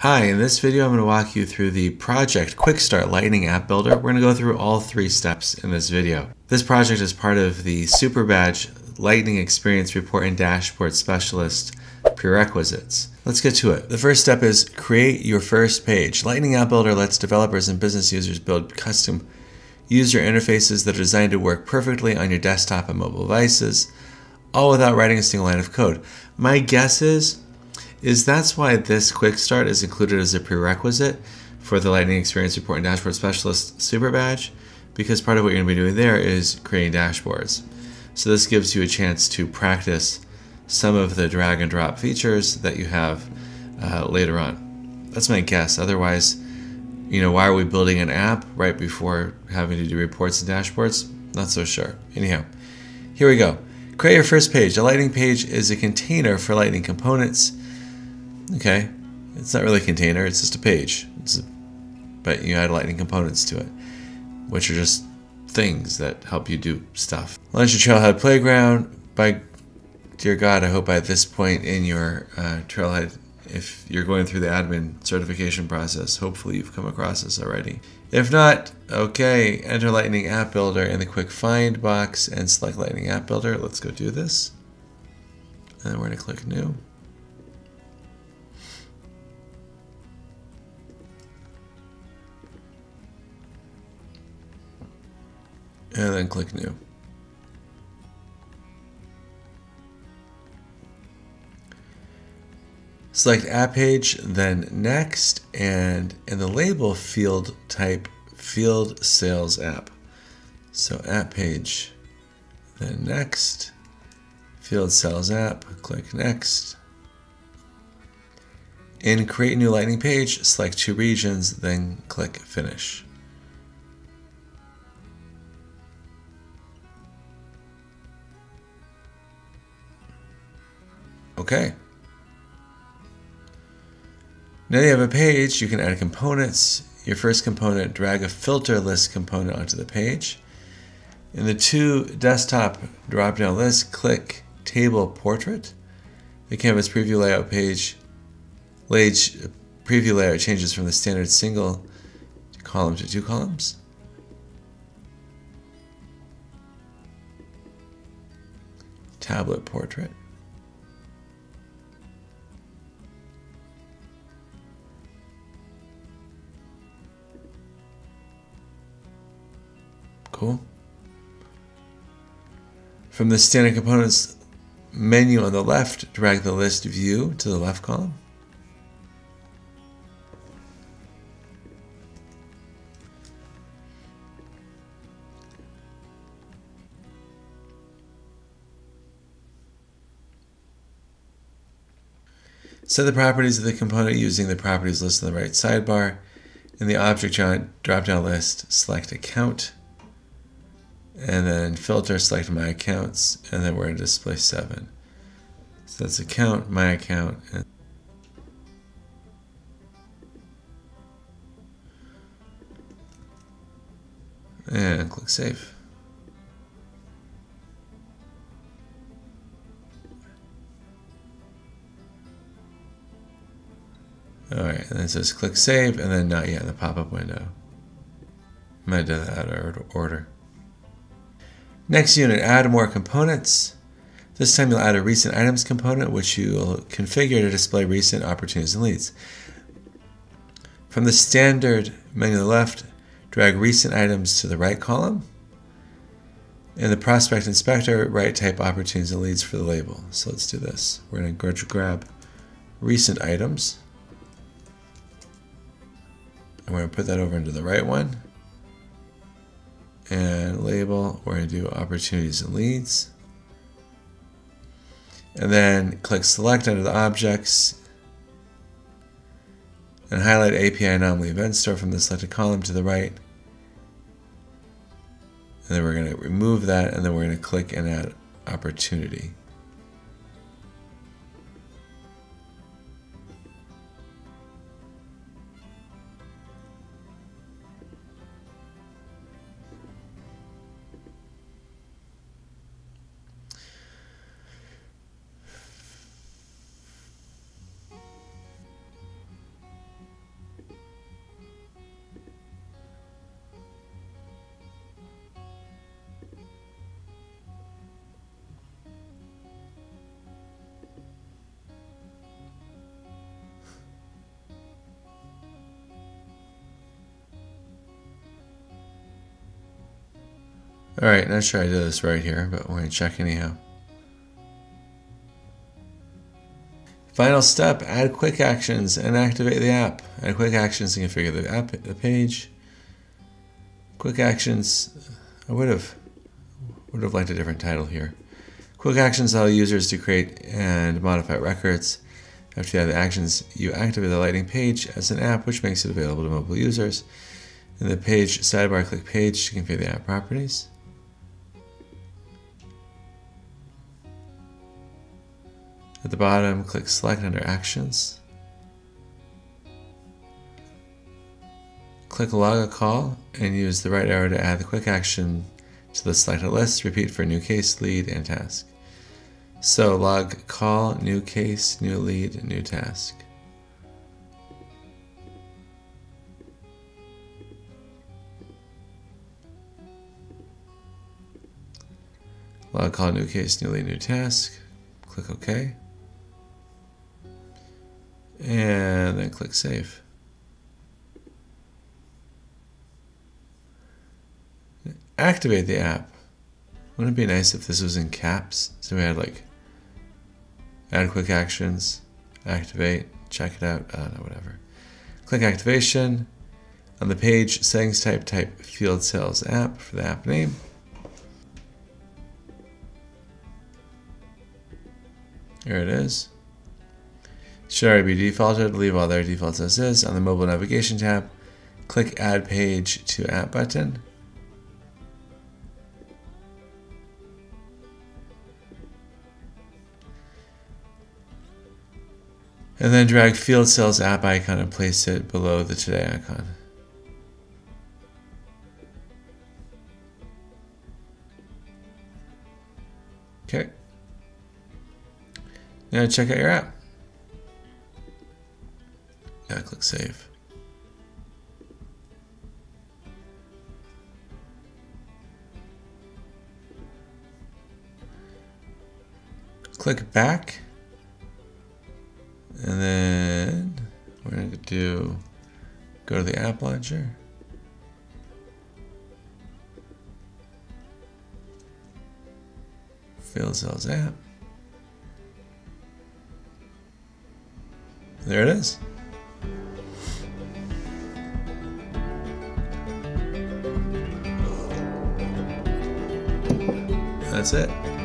Hi, in this video I'm going to walk you through the project Quick Start Lightning App Builder. We're going to go through all three steps in this video. This project is part of the Super Badge Lightning Experience Report and Dashboard Specialist prerequisites. Let's get to it. The first step is create your first page. Lightning App Builder lets developers and business users build custom user interfaces that are designed to work perfectly on your desktop and mobile devices, all without writing a single line of code. My guess is is that's why this quick start is included as a prerequisite for the Lightning Experience Report and Dashboard Specialist Super Badge, because part of what you're going to be doing there is creating dashboards. So this gives you a chance to practice some of the drag and drop features that you have uh, later on. That's my guess. Otherwise, you know, why are we building an app right before having to do reports and dashboards? Not so sure. Anyhow, here we go. Create your first page. A Lightning page is a container for Lightning components Okay, it's not really a container, it's just a page. A, but you add lightning components to it, which are just things that help you do stuff. Launch your Trailhead Playground. By dear God, I hope at this point in your uh, Trailhead, if you're going through the admin certification process, hopefully you've come across this already. If not, okay, enter Lightning App Builder in the quick find box and select Lightning App Builder. Let's go do this. And we're going to click New. And then click New. Select App Page, then Next, and in the label field type Field Sales App. So App Page, then Next, Field Sales App, click Next. In Create New Lightning Page, select two regions, then click Finish. Okay. Now you have a page, you can add components. Your first component, drag a filter list component onto the page. In the two desktop drop-down lists, click Tablet Portrait. The Canvas preview layout page preview layout changes from the standard single column to two columns. Tablet portrait. From the standard components menu on the left, drag the list view to the left column. Set the properties of the component using the properties list on the right sidebar. In the object drop-down list, select account and then filter, select my accounts, and then we're going to display seven. So that's account, my account, and and click save. Alright, and then it says click save, and then not yet in the pop-up window. I might have done that out of order. Next unit, add more components. This time you'll add a recent items component, which you'll configure to display recent opportunities and leads. From the standard menu on the left, drag recent items to the right column. In the prospect inspector, write type opportunities and leads for the label. So let's do this. We're going to grab recent items. And we're going to put that over into the right one and label, we're to do opportunities and leads. And then click select under the objects and highlight API anomaly event store from the selected column to the right. And then we're going to remove that and then we're going to click and add opportunity. Alright, not sure I did this right here, but we're going to check anyhow. Final step, add quick actions and activate the app. Add quick actions to configure the app the page. Quick actions, I would have would have liked a different title here. Quick actions allow users to create and modify records. After you add the actions, you activate the Lightning page as an app, which makes it available to mobile users. In the page sidebar, click Page to configure the app properties. At the bottom, click Select under Actions. Click Log a Call and use the right arrow to add the quick action to the selected list. Repeat for new case, lead, and task. So log call, new case, new lead, new task. Log call, new case, new lead, new task. Click OK and then click Save. Activate the app. Wouldn't it be nice if this was in caps? So we had like add quick actions, activate, check it out, uh, no, whatever. Click activation. On the page, settings type, type field sales app for the app name. There it is. Should already be defaulted, leave all their defaults as is. On the mobile navigation tab, click add page to app button. And then drag field sales app icon and place it below the today icon. Okay. Now check out your app. Click save. Click back. And then we're going to do go to the app launcher. Field Sales app. There it is. That's it.